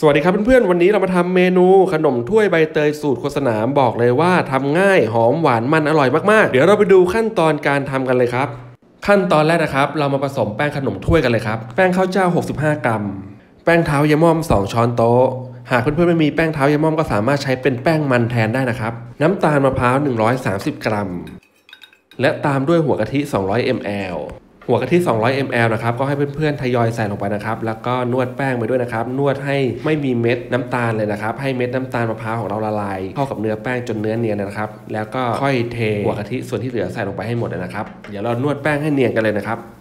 สวัสดีครับเพื่อนๆ วันนี้เรามาทำเมนูขนมถ้วยใบเตยสูตรโฆษณาบอกเลยว่าทำง่ายหอมหวานมันอร่อยมากๆ เดี๋ยวเราไปดูขั้นตอนการทำกันเลยครับ ขั้นตอนแรกนะครับ เรามาผสมแป้งขนมถ้วยกันเลยครับ แป้งข้าวเจ้า 65 กรัม แป้งเท้ายาม่อม 2 ช้อนโต๊ะ หากเพื่อนๆไม่มีแป้งเท้ายาม่อมก็สามารถใช้เป็นแป้งมันแทนได้นะครับ น้ำตาลมะพร้าว 130 กรัม และตามด้วยหัวกะทิ 200 ml หัวกะทิ 200 ml นะครับ ก็ให้เพื่อนๆ ทยอยใส่ลงไปนะครับ แล้วก็นวดแป้งไปด้วยนะครับ นวดให้ไม่มีเม็ดน้ำตาลเลยนะครับ ให้เม็ดน้ำตาลมะพร้าวของเราละลายเข้ากับเนื้อแป้งจนเนื้อเนียนนะครับ แล้วก็ค่อยเทหัวกะทิส่วนที่เหลือใส่ลงไปให้หมดนะครับ เดี๋ยวเรานวดแป้งให้เนียนกันเลยนะครับ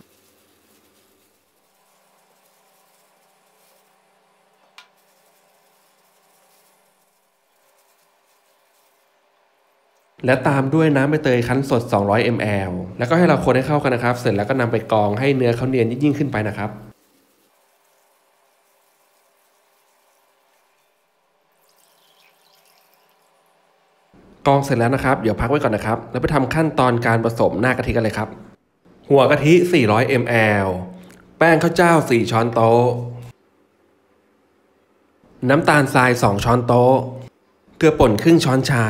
และตามด้วยน้ำใบเตยคั้นสด 200 ml แล้วก็ให้เราคนให้เข้ากันนะครับ เสร็จแล้วก็นำไปกรองให้เนื้อเขาเนียนยิ่งขึ้นไปนะครับ กรองเสร็จแล้วนะครับ เดี๋ยวพักไว้ก่อนนะครับ แล้วไปทำขั้นตอนการผสมหน้ากะทิกันเลยครับ หัวกะทิ 400 ml แป้งข้าวเจ้า 4 ช้อนโต๊ะ น้ำตาลทราย 2 ช้อนโต๊ะ เกลือป่นครึ่งช้อนชา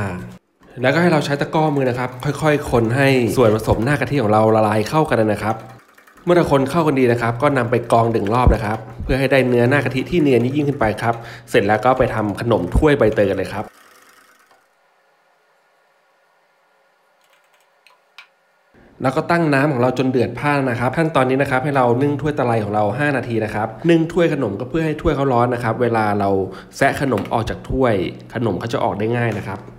แล้วก็ให้เราใช้ตะกร้อมือนะครับ ค่อยๆ คนให้ส่วนผสมหน้ากะทิของเราละลายเข้ากันนะครับ เมื่อเราคนเข้ากันดีนะครับ ก็นำไปกรองหนึ่งรอบนะครับ เพื่อให้ได้เนื้อหน้ากะทิที่เนียนยิ่งขึ้นไปครับ เสร็จแล้วก็ไปทำขนมถ้วยใบเตยกันเลยครับแล้วก็ตั้งน้ำของเราจนเดือดพล่านนะครับขั้นตอนนี้นะครับให้เรานึ่งถ้วยตะไลของเรา 5 นาทีนะครับนึ่งถ้วยขนมก็เพื่อให้ถ้วยเขาร้อนนะครับ เวลาเราแซะขนมออกจากถ้วย ขนมเขาจะออกได้ง่ายนะครับ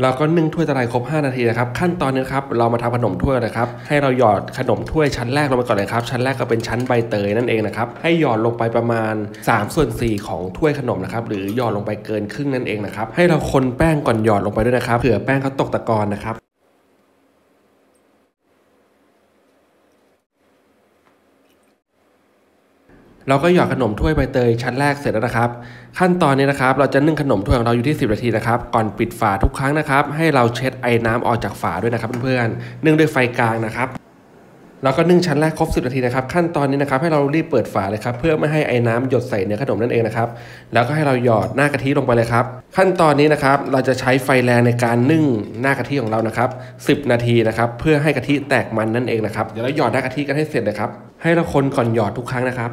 เราก็นึ่งถ้วยตะไลครบ 5 นาทีนะครับขั้นตอนนี้ครับเรามาทำขนมถ้วยนะครับให้เราหยอดขนมถ้วยชั้นแรกลงไปก่อนเลยครับชั้นแรกก็เป็นชั้นใบเตยนั่นเองนะครับให้หยอดลงไปประมาณ3ส่วน4ของถ้วยขนมนะครับหรือหยอดลงไปเกินครึ่งนั่นเองนะครับให้เราคนแป้งก่อนหยอดลงไปด้วยนะครับเผื่อแป้งเขาตกตะกอนนะครับ เราก็หยอดขนมถ้วยใบเตยชั้นแรกเสร็จแล้วนะครับ ขั้นตอนนี้นะครับเราจะนึ่งขนมถ้วยของเราอยู่ที่ 10 นาทีนะครับก่อนปิดฝาทุกครั้งนะครับให้เราเช็ดไอ้น้ำออกจากฝาด้วยนะครับเพื่อนๆนึ่งด้วยไฟกลางนะครับแล้วก็นึ่งชั้นแรกครบ 10 นาทีนะครับขั้นตอนนี้นะครับให้เรารีบเปิดฝาเลยครับเพื่อไม่ให้ไอ้น้ำหยดใส่เนื้อขนมนั่นเองนะครับแล้วก็ให้เราหยอดหน้ากะทิลงไปเลยครับ ขั้นตอนนี้นะครับเราจะใช้ไฟแรงในการนึ่งหน้ากะทิของเรานะครับ10 นาทีนะครับเพื่อให้กะทิแตกมันนั่นเองนะครับเดี๋ยวเราหยอดหน้ากะทิกันให้เสร็จเลยครับให้เราคนก่อนหยอดทุกครั้งนะครับ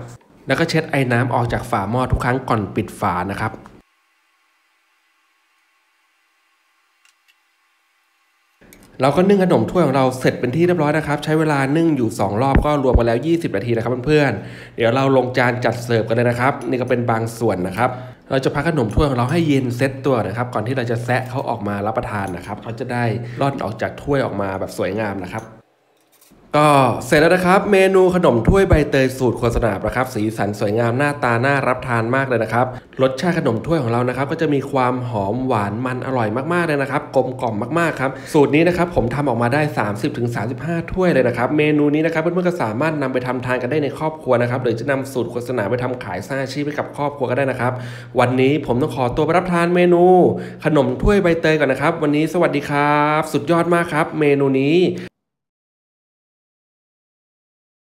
แล้วก็เช็ดไอ้น้ำออกจากฝาหม้อทุกครั้งก่อนปิดฝานะครับเราก็นึ่งขนมถ้วยของเราเสร็จเป็นที่เรียบร้อยนะครับ ใช้เวลานึ่งอยู่ 2 รอบก็รวมกันแล้ว 20 นาทีนะครับเพื่อนๆเดี๋ยวเราลงจานจัดเสิร์ฟกันเลยนะครับ นี่ก็เป็นบางส่วนนะครับ เราจะพักขนมถ้วยของเราให้เย็นเซ็ตตัวนะครับ ก่อนที่เราจะแซะเขาออกมารับประทานนะครับเขาจะได้ร่อนออกจากถ้วยออกมาแบบสวยงามนะครับ ก็เสร็จแล้วนะครับเมนูขนมถ้วยใบเตยสูตรโฆษณานะครับสีสันสวยงามหน้าตาน่ารับทานมากเลยนะครับรสชาติขนมถ้วยของเรานะครับก็จะมีความหอมหวานมันอร่อยมากๆเลยนะครับกลมกล่อมมากๆครับสูตรนี้นะครับผมทำออกมาได้ 30-35 ถ้วยเลยนะครับเมนูนี้นะครับเพื่อนๆก็สามารถนำไปทำทานกันได้ในครอบครัวนะครับหรือจะนำสูตรโฆษณาไปทำขายสร้างอาชีพให้กับครอบครัวก็ได้นะครับ วันนี้ผมต้องขอตัวไปรับทานเมนู ขนมถ้วยใบเตยก่อนนะครับ วันนี้สวัสดีครับ สุดยอดมากครับ เมนูนี้